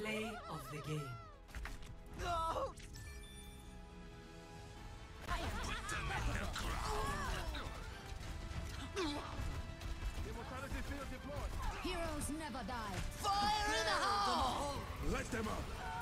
Play of the game. No! Put them in the ground! Immortality field deployed! Heroes never die! Fire in the hole! Let them up!